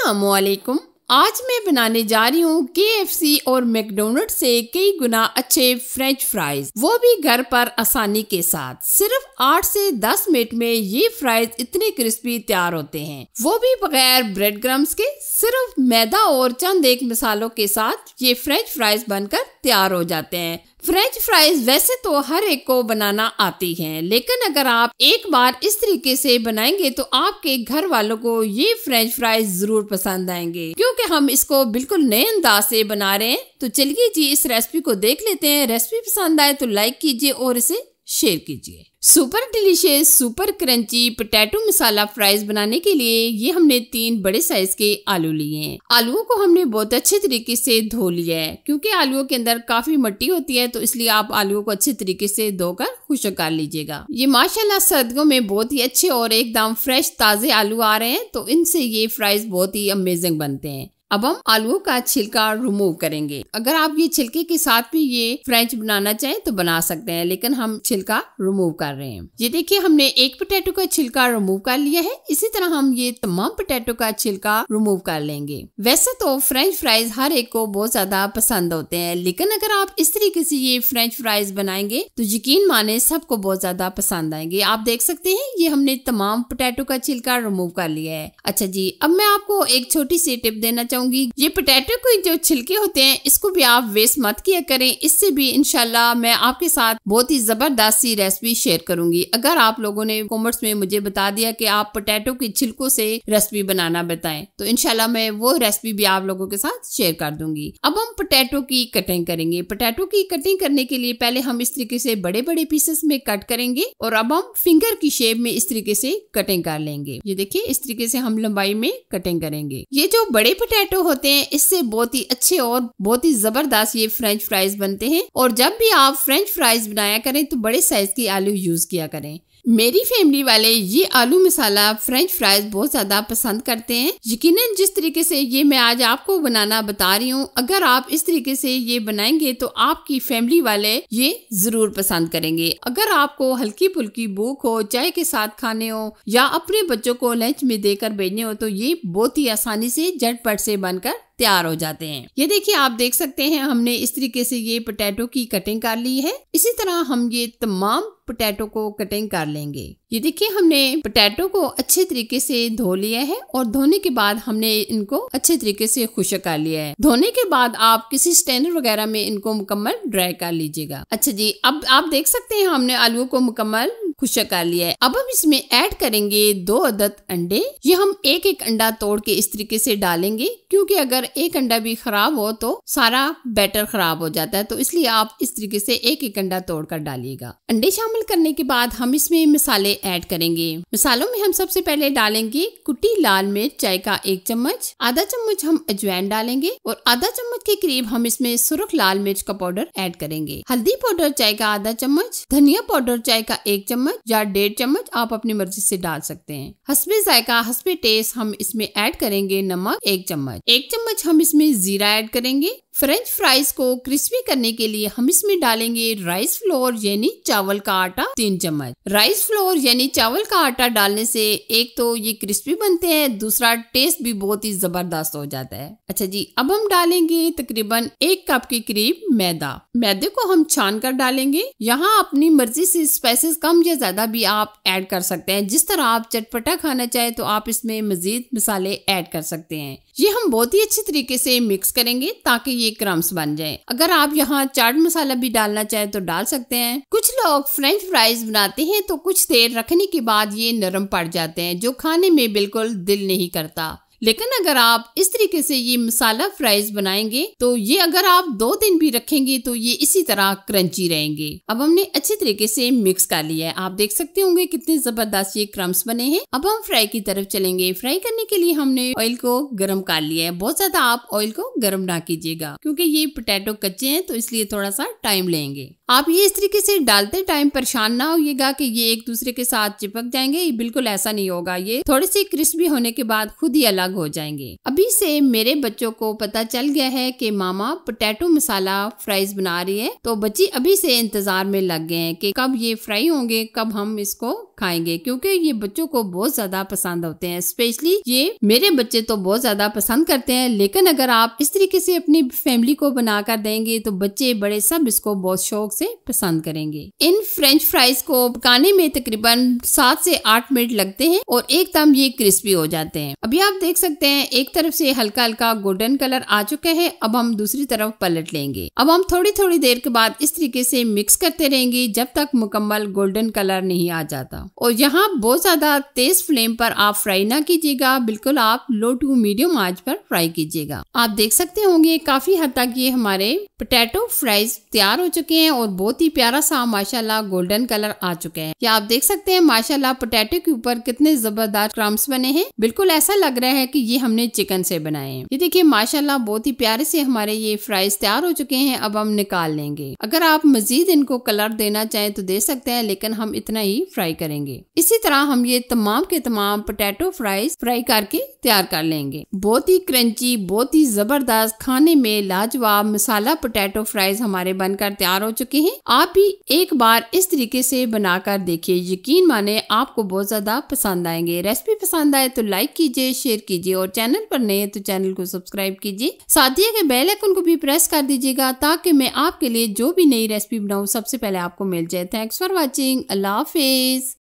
असलकुम आज मैं बनाने जा रही हूँ के एफ़ सी और मैकडोनल्ड से कई गुना अच्छे फ्रेंच फ्राइज वो भी घर पर आसानी के साथ। सिर्फ़ आठ से दस मिनट में ये फ्राइज इतने क्रिस्पी तैयार होते हैं। वो भी बगैर ब्रेड क्रम्स के सिर्फ़ मैदा और चंद एक मसालों के साथ ये फ्रेंच फ्राइज बनकर तैयार हो जाते हैं। फ्रेंच फ्राइज वैसे तो हर एक को बनाना आती है, लेकिन अगर आप एक बार इस तरीके से बनाएँगे तो आपके घर वालों को ये फ्रेंच फ्राइज ज़रूर पसंद आएँगे। क्योंकि हम इसको बिल्कुल नए अंदाज से बना रहे हैं तो चलिए जी, इस रेसिपी को देख लेते हैं। रेसिपी पसंद आए तो लाइक कीजिए और इसे शेयर कीजिए। Super delicious, super crunchy, potato masala fries बनाने के लिए ये हमने तीन बड़े साइज़ के आलू लिए हैं। आलूओं को हमने बहुत अच्छे तरीके से धो लिया है। क्योंकि आलूओं के अंदर काफ़ी मट्टी होती है तो इसलिए आप आलूओं को अच्छे तरीके से धोकर खुशक कर लीजिएगा। ये माशाल्लाह सर्दियों में बहुत ही अच्छे और एकदम फ्रेश ताजे आलू आ रहे हैं तो इनसे ये फ्राइज बहुत ही अमेजिंग बनते हैं। अब हम आलूओं का छिलका रिमूव करेंगे। अगर आप ये छिलके के साथ भी ये फ्रेंच बनाना चाहें तो बना सकते हैं, लेकिन हम छिलका रिमूव कर रहे हैं। ये देखिए, हमने एक पोटैटो का छिलका रिमूव कर लिया है। इसी तरह हम ये तमाम पोटैटो का छिलका रिमूव कर लेंगे। वैसे तो फ्रेंच फ्राइज हर एक को बहुत ज़्यादा पसंद होते हैं, लेकिन अगर आप इस तरीके से ये फ्रेंच फ्राइज बनाएँगे तो यकीन माने सबको बहुत ज़्यादा पसंद आएँगे। आप देख सकते हैं, ये हमने तमाम पोटैटो का छिलका रिमूव कर लिया है। अच्छा जी, अब मैं आपको एक छोटी सी टिप देना चाहूँगी। चाहूँगी ये पोटैटो के जो छिलके होते हैं, इसको भी आप वेस्ट मत किया करें। इससे भी इनशाला मैं आपके साथ बहुत ही ज़बरदस्त सी रेसिपी शेयर करूँगी। अगर आप लोगों ने कॉमर्स में मुझे बता दिया कि आप पोटैटो के छिलकों से रेसिपी बनाना बताएँ तो इनशाला मैं वो रेसिपी भी आप लोगों के साथ शेयर कर दूँगी। अब हम पोटैटो की कटिंग करेंगे। पोटैटो की कटिंग करने के लिए पहले हम इस तरीके से बड़े बड़े पीसेस में कट करेंगे और अब हम फिंगर की शेप में इस तरीके से कटिंग कर लेंगे। ये देखिए, इस तरीके से हम लंबाई में कटिंग करेंगे। ये जो बड़े पोटैटो पोटैटो होते हैं, इससे बहुत ही अच्छे और बहुत ही ज़बरदस्त ये फ्रेंच फ्राइज बनते हैं। और जब भी आप फ्रेंच फ्राइज बनाया करें तो बड़े साइज़ की आलू यूज़ किया करें। मेरी फैमिली वाले ये आलू मसाला, फ्रेंच फ्राइज बहुत ज़्यादा पसंद करते हैं। यकीनन जिस तरीके से ये मैं आज आपको बनाना बता रही हूँ, अगर आप इस तरीके से ये बनाएँगे तो आपकी फैमिली वाले ये ज़रूर पसंद करेंगे। अगर आपको हल्की फुल्की भूख हो, चाय के साथ खाने हो, या अपने बच्चों को लंच में देकर भेजने हो तो ये बहुत ही आसानी से झटपट से बनकर तैयार हो जाते हैं। ये देखिए, आप देख सकते हैं, हमने इस तरीके से ये पोटैटो की कटिंग कर ली है। इसी तरह हम ये तमाम पोटैटो को कटिंग कर लेंगे। ये देखिए, हमने पोटैटो को अच्छे तरीके से धो लिया है और धोने के बाद हमने इनको अच्छे तरीके से खुश कर लिया है। धोने के बाद आप किसी स्टैंडर वगैरह में इनको मुकम्मल ड्राई कर लीजिएगा। अच्छा जी, अब आप देख सकते हैं, हमने आलू को मुकम्मल खुशक कर लिया है। अब हम इसमें ऐड करेंगे दो अदद अंडे। ये हम एक एक अंडा तोड़ के इस तरीके से डालेंगे, क्योंकि अगर एक अंडा भी खराब हो तो सारा बैटर खराब हो जाता है। तो इसलिए आप इस तरीके से एक एक अंडा तोड़ कर डालिएगा। अंडे शामिल करने के बाद हम इसमें मसाले ऐड करेंगे। मसालों में हम सबसे पहले डालेंगे कुटी लाल मिर्च, चाय का एक चम्मच। आधा चम्मच हम अजवैन डालेंगे और आधा चम्मच के करीब हम इसमें सुरख लाल मिर्च का पाउडर ऐड करेंगे। हल्दी पाउडर चाय का आधा चम्मच, धनिया पाउडर चाय का एक चम्मच चम्मच या डेढ़ चम्मच आप अपनी मर्ज़ी से डाल सकते हैं। हसबे जायका, हसबे टेस्ट हम इसमें ऐड करेंगे नमक एक चम्मच। एक चम्मच हम इसमें जीरा ऐड करेंगे। फ्रेंच फ्राइज को क्रिस्पी करने के लिए हम इसमें डालेंगे राइस फ्लोर यानी चावल का आटा, तीन चम्मच। राइस फ्लोर यानी चावल का आटा डालने से एक तो ये क्रिस्पी बनते हैं, दूसरा टेस्ट भी बहुत ही ज़बरदस्त हो जाता है। अच्छा जी, अब हम डालेंगे तकरीबन एक कप के करीब मैदा। मैदे को हम छान कर डालेंगे। यहाँ अपनी मर्ज़ी से स्पाइसेस कम या ज़्यादा भी आप ऐड कर सकते हैं। जिस तरह आप चटपटा खाना चाहे तो आप इसमें मजीद मसाले ऐड कर सकते हैं। ये हम बहुत ही अच्छे तरीके से मिक्स करेंगे ताकि ये क्रम्स बन जाए। अगर आप यहाँ चाट मसाला भी डालना चाहे तो डाल सकते हैं। कुछ लोग फ्रेंच फ्राइज बनाते हैं तो कुछ देर रखने के बाद ये नरम पड़ जाते हैं, जो खाने में बिल्कुल दिल नहीं करता। लेकिन अगर आप इस तरीके से ये मसाला फ्राइज बनाएँगे तो ये अगर आप दो दिन भी रखेंगे तो ये इसी तरह क्रंची रहेंगे। अब हमने अच्छी तरीके से मिक्स कर लिया है। आप देख सकते होंगे कितने ज़बरदस्त ये क्रम्स बने हैं। अब हम फ्राई की तरफ़ चलेंगे। फ्राई करने के लिए हमने ऑयल को गर्म कर लिया है। बहुत ज़्यादा आप ऑयल को गर्म ना कीजिएगा, क्योंकि ये पोटैटो कच्चे हैं तो इसलिए थोड़ा सा टाइम लेंगे। आप ये इस तरीके से डालते टाइम परेशान ना होइएगा कि ये एक दूसरे के साथ चिपक जाएँगे। ये बिल्कुल ऐसा नहीं होगा। ये थोड़े से क्रिस्पी होने के बाद खुद ही अलग हो जाएँगे। अभी से मेरे बच्चों को पता चल गया है कि मामा पोटैटो मसाला फ्राइज बना रही है। तो बच्ची अभी से इंतज़ार में लग गए हैं कि कब ये फ्राई होंगे, कब हम इसको खाएँगे। क्योंकि ये बच्चों को बहुत ज़्यादा पसंद होते हैं। स्पेशली ये मेरे बच्चे तो बहुत ज़्यादा पसंद करते हैं। लेकिन अगर आप इस तरीके से अपनी फैमिली को बनाकर देंगे तो बच्चे बड़े सब इसको बहुत शौक से पसंद करेंगे। इन फ्रेंच फ्राइज को पकाने में तकरीबन सात से आठ मिनट लगते हैं और एकदम ये क्रिस्पी हो जाते हैं। अभी आप देख सकते हैं, एक तरफ़ से हल्का हल्का गोल्डन कलर आ चुका है, अब हम दूसरी तरफ़ पलट लेंगे। अब हम थोड़ी थोड़ी देर के बाद इस तरीके से मिक्स करते रहेंगे, जब तक मुकम्मल गोल्डन कलर नहीं आ जाता। और यहाँ बहुत ज़्यादा तेज फ्लेम पर आप फ्राई ना कीजिएगा, बिल्कुल आप लो टू मीडियम आँच पर फ्राई कीजिएगा। आप देख सकते होंगे, काफ़ी हद तक ये हमारे पोटैटो फ्राइज तैयार हो चुके हैं और बहुत ही प्यारा सा माशाल्लाह गोल्डन कलर आ चुके हैं। या आप देख सकते हैं माशाल्लाह पोटैटो के ऊपर कितने ज़बरदस्त क्रम्स बने हैं? बिल्कुल ऐसा लग रहा है कि ये हमने चिकन से बनाए हैं। ये देखिए, माशाल्लाह बहुत ही प्यारे से हमारे ये फ्राइज तैयार हो चुके हैं, अब हम निकाल लेंगे। अगर आप मजीद इनको कलर देना चाहें तो दे सकते हैं, लेकिन हम इतना ही फ्राई करेंगे। इसी तरह हम ये तमाम के तमाम पोटैटो फ्राइज फ्राई करके तैयार कर लेंगे। बहुत ही क्रंची बहुत ही ज़बरदस्त, खाने में लाजवाब मसाला पोटैटो फ्राइज हमारे बनकर तैयार हो चुके हैं आप भी एक बार इस तरीके से बनाकर देखिए। यकीन माने आपको बहुत ज़्यादा पसंद आएँगे। रेसिपी पसंद आए तो लाइक कीजिए, शेयर कीजिए और चैनल पर नए तो चैनल को सब्सक्राइब कीजिए। साथ ही के बेल आइकन को भी प्रेस कर दीजिएगा ताकि मैं आपके लिए जो भी नई रेसिपी बनाऊँ, सबसे पहले आपको मिल जाए। Thanks for watching. Allah Hafiz.